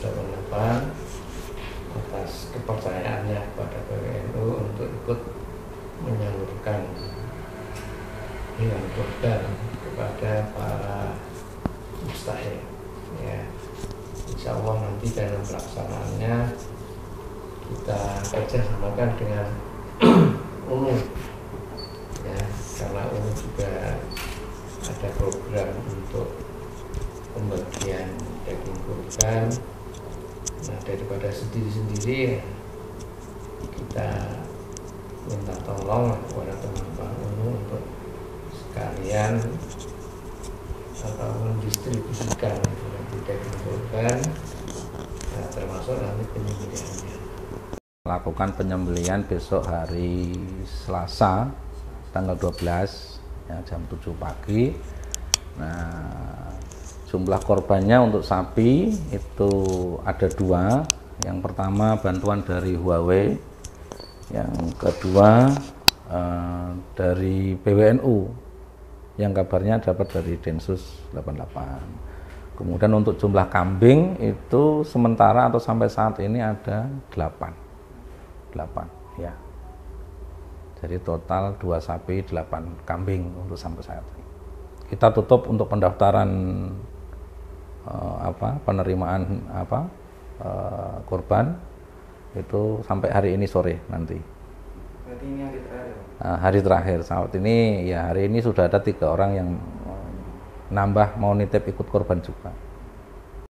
sudah menyampaikan atas kepercayaannya kepada PWNU untuk ikut menyalurkan hewan kurban kepada para mustahil. Ya insya Allah nanti dalam pelaksanaannya kita kerjasamakan dengan Umum, ya karena Umum juga ada program untuk pembagian daging kurban nah daripada sendiri-sendiri ya, kita minta tolong kepada teman-teman untuk sekalian atau mendistribusikan nanti daging kurban nah, termasuk nanti penyembelihannya. Lakukan penyembelihan besok hari Selasa tanggal 12 ya, jam 7 pagi. Nah jumlah korbannya untuk sapi itu ada dua. Yang pertama bantuan dari Huawei. Yang kedua eh, dari PWNU yang kabarnya dapat dari Densus 88 kemudian untuk jumlah kambing itu sementara atau sampai saat ini ada 8 8 ya. Jadi total dua sapi 8 kambing untuk sampai saat ini. Kita tutup untuk pendaftaran uh, apa penerimaan apa uh, korban itu sampai hari ini sore nanti. Berarti ini hari terakhir. Uh, hari terakhir saat ini ya hari ini sudah ada tiga orang yang nambah mau nitip ikut korban juga.